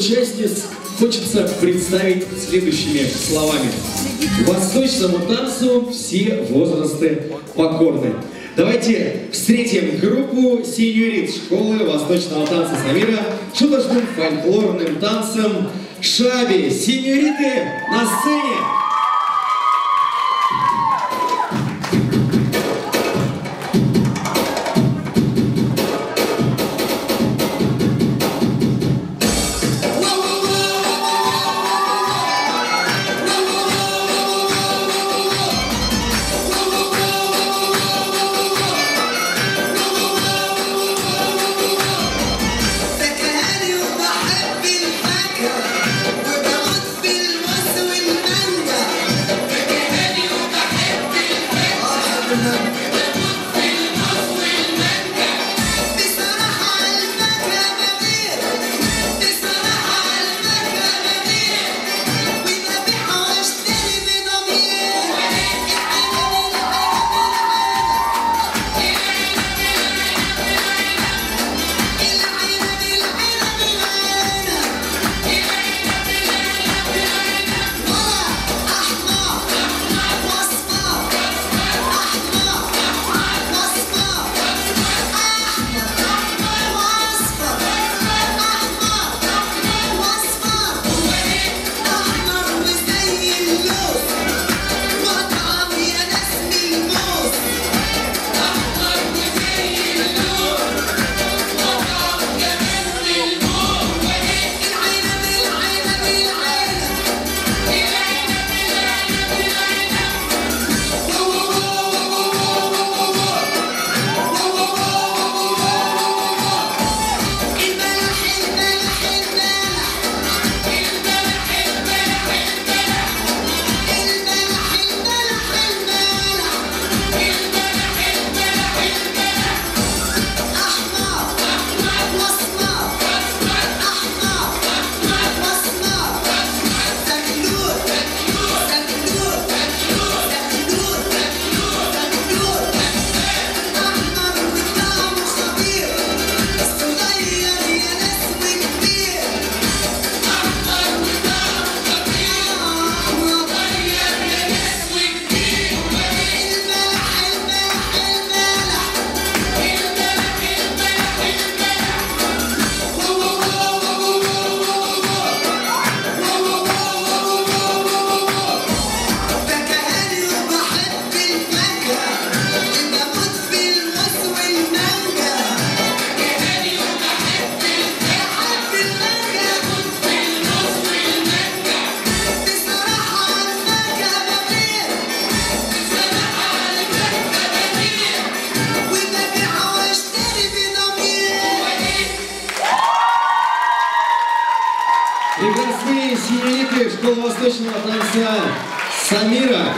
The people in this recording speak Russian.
участниц хочется представить следующими словами. Восточному танцу все возрасты покорны. Давайте встретим группу сеньорит школы восточного танца Самира шуточным фольклорным танцем Шаби. Сеньориты на сцене! молодые семилетки школы восточного танца Самира.